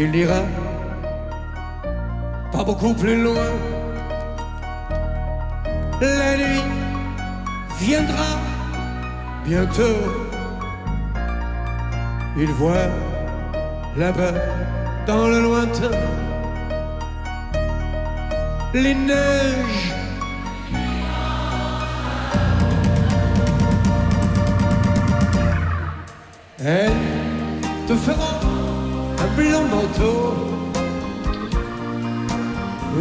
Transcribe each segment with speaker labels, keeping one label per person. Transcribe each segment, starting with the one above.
Speaker 1: il ira pas beaucoup plus loin. La nuit viendra bientôt. Il voit là-bas dans le lointain les neiges. Elles te feront blanc manteau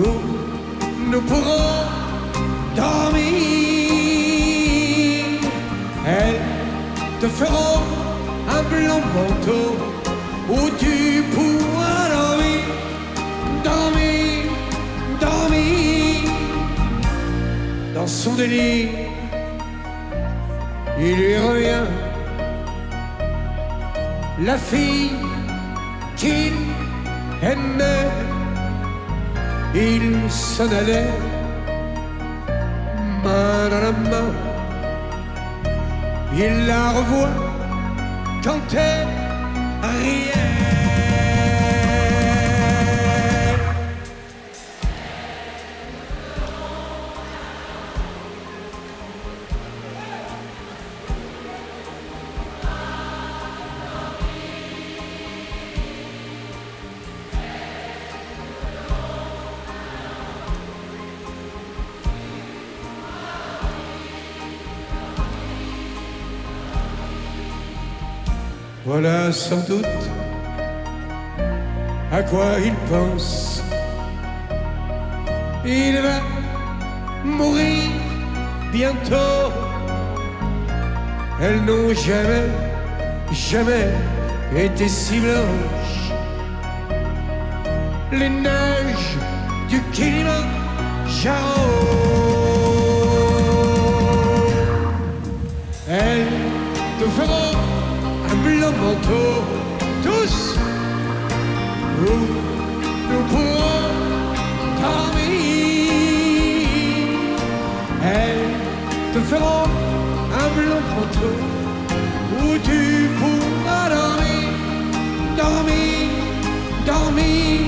Speaker 1: où nous pourrons dormir. Elles te feront un blanc manteau où tu pourras dormir, dormir, dormir. Dans son délire, il lui revient la fille qu'il aimait. Il s'en allait, main dans la main. Il la revoit quand elle riait. Voilà sans doute à quoi il pense. Il va mourir bientôt. Elles n'ont jamais, jamais été si blanches. Les neiges du Kilimanjaro. Elles te feront tous, où nous pourrons dormir. Elles te feront un blanc manteau, où tu pourras dormir, dormir, dormir.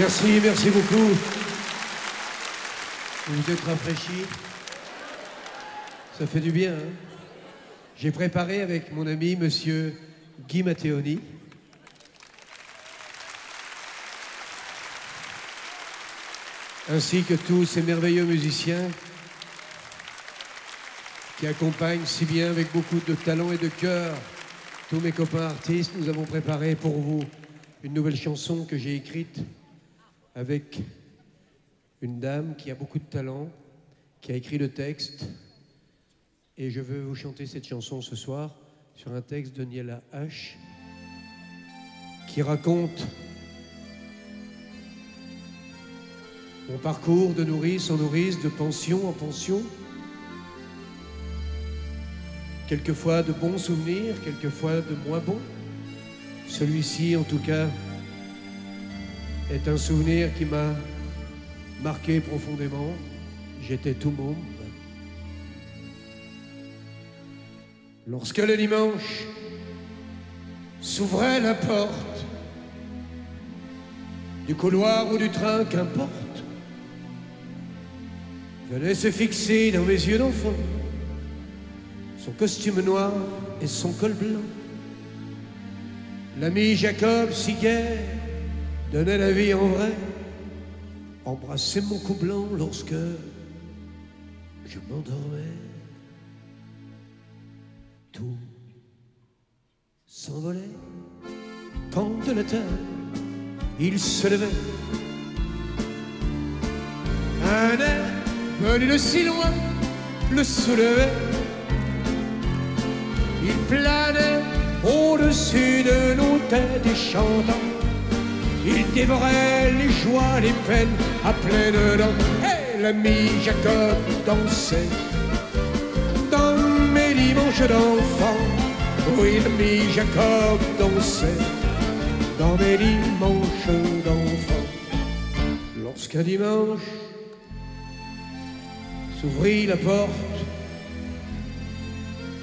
Speaker 1: Merci, merci beaucoup. Vous vous êtes rafraîchis. Ça fait du bien. hein J'ai préparé avec mon ami monsieur Guy Matteoni. Ainsi que tous ces merveilleux musiciens qui accompagnent si bien avec beaucoup de talent et de cœur tous mes copains artistes. Nous avons préparé pour vous une nouvelle chanson que j'ai écrite avec une dame qui a beaucoup de talent, qui a écrit le texte. Et je veux vous chanter cette chanson ce soir sur un texte de Niela H. qui raconte mon parcours de nourrice en nourrice, de pension en pension. Quelquefois de bons souvenirs, quelquefois de moins bons. Celui-ci, en tout cas, est un souvenir qui m'a marqué profondément. J'étais tout môme. Lorsque le dimanche s'ouvrait la porte du couloir ou du train, qu'importe, venait se fixer dans mes yeux d'enfant son costume noir et son col blanc. L'ami Jacob Siguet donnait la vie en vrai, embrassait mon cou blanc lorsque je m'endormais. Tout s'envolait quand de la terre il se levait. Un air venu de si loin le soulevait. Il planait au-dessus de nos têtes et chantant. Il dévorait les joies, les peines à pleines dents. Et l'ami Jacob dansait dans mes dimanches d'enfant. Oui, l'ami Jacob dansait dans mes dimanches d'enfant. Lorsqu'un dimanche s'ouvrit la porte,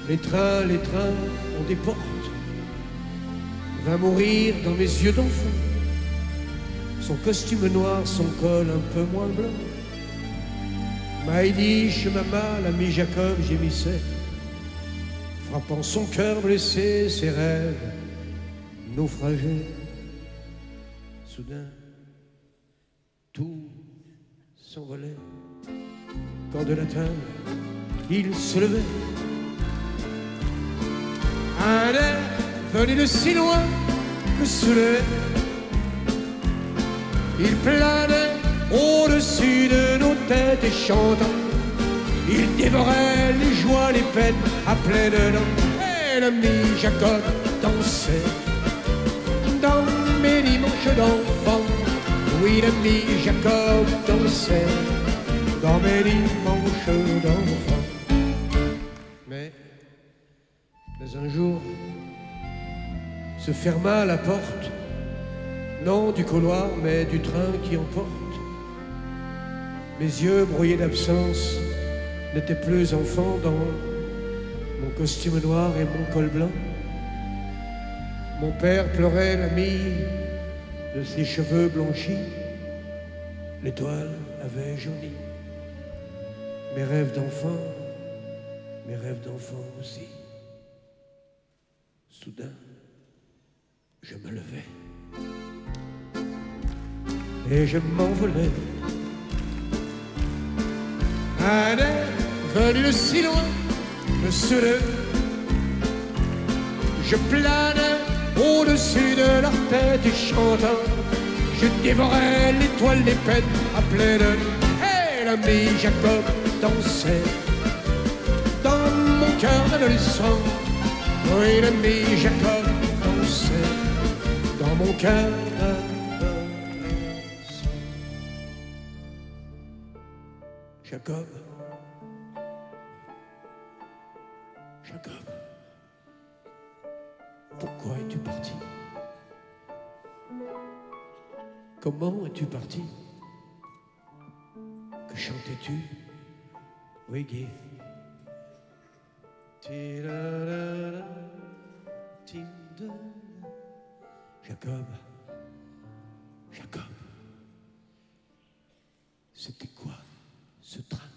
Speaker 1: les trains, les trains ont des portes, vint mourir dans mes yeux d'enfant. Son costume noir, son col un peu moins blanc. Maïdi, chez Mama, l'ami Jacob gémissait, frappant son cœur blessé, ses rêves naufragés. Soudain, tout s'envolait. Quand de la il se levait. Un air venu de si loin me soulevait. Il planait au-dessus de nos têtes et chantant. Il dévorait les joies, les peines à pleines dents. Et l'ami Jacob dansait dans mes dimanches d'enfant. Oui, l'ami Jacob dansait dans mes dimanches d'enfant. Mais, mais un jour, se ferma la porte, non du couloir, mais du train qui emporte. Mes yeux brouillés d'absence n'étaient plus enfants dans mon costume noir et mon col blanc. Mon père pleurait l'ami de ses cheveux blanchis. L'étoile avait jauni. Mes rêves d'enfant, mes rêves d'enfant aussi. Soudain, je me levais et je m'envolais. Un air venu de si loin me soulevait. Je planais au-dessus de leur tête et chantant. Je dévorais l'étoile des peines à pleine Et l'ami Jacob dansait dans mon cœur d'adolescent. Oui, l'ami Jacob dansait dans mon cœur Jacob, Jacob, pourquoi es-tu parti? Comment es-tu parti? Que chantais-tu? Oui, Guy. Jacob, Jacob, c'était quoi? Ce train